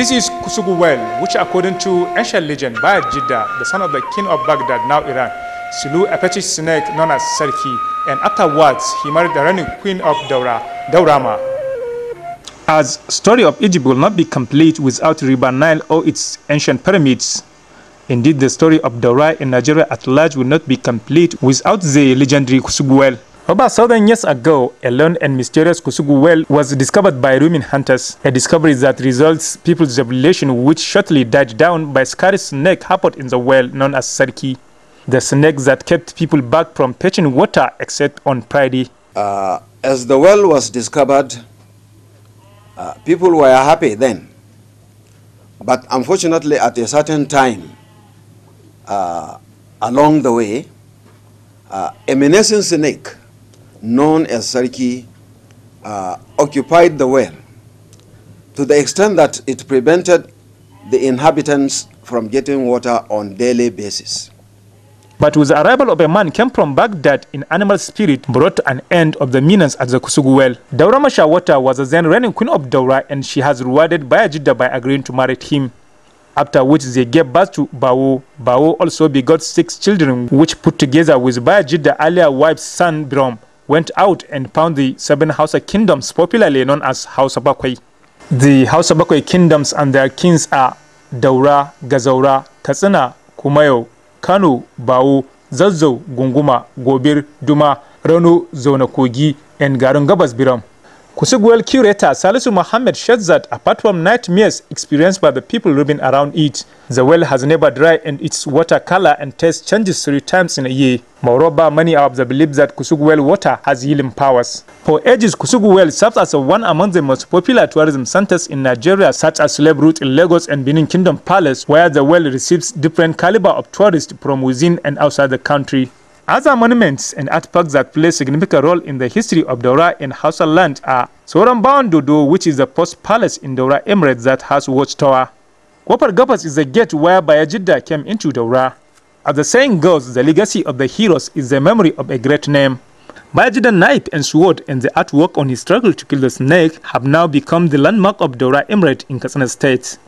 This is Kusugu well, which according to ancient legend by Jidda, the son of the king of Baghdad, now Iran, slew a fetish snake known as Sarki, and afterwards he married the reigning queen of Daura, Daurama. As story of Egypt will not be complete without River Nile or its ancient pyramids. Indeed, the story of Daura in Nigeria at large will not be complete without the legendary Kusugu well. About thousand years ago, a lone and mysterious Kusugu well was discovered by Rumin hunters, a discovery that results people's revelation which shortly died down by scary snake happened in the well known as Sarki, the snake that kept people back from fetching water except on Friday. Uh, as the well was discovered, uh, people were happy then. But unfortunately, at a certain time uh, along the way, uh, a menacing snake known as Sarki uh, occupied the well to the extent that it prevented the inhabitants from getting water on daily basis. But with the arrival of a man came from Baghdad in animal spirit brought an end of the menace at the Kusugu well. Daura Mashawata was the then reigning queen of Daura and she has rewarded Bayajidda by agreeing to marry him. After which they gave birth to Bawo. Bawo also begot six children which put together with Bayajidda earlier wife's son Brom went out and found the seven Hausa kingdoms popularly known as Hausa Bakwai. The Hausa Bakwai kingdoms and their kings are Daura, Gazaura, Katsina, Kumayo, Kano, Bawo, Zazzau, Gunguma, Gobir, Duma, Rano, Zona Kogi, and Garin Gabas Biram. Kusugu well curator Salisu Mohammed shares that apart from nightmares experienced by the people living around it, the well has never dried and its water color and taste changes three times in a year. Moreover, many of the believe that Kusugu well water has healing powers. For ages, Kusugu well serves as one among the most popular tourism centers in Nigeria, such as Slave Route in Lagos and Benin Kingdom Palace, where the well receives different caliber of tourists from within and outside the country. Other monuments and artifacts that play a significant role in the history of Daura and Hausa land are Soran Bawan Dodo, which is the post palace in Daura Emirates that has watchtower. Kofar Gabas is the gate where Bayajidda came into Daura. As the saying goes, the legacy of the heroes is the memory of a great name. Bayajidda knife and sword and the artwork on his struggle to kill the snake have now become the landmark of Daura Emirate in Katsina State.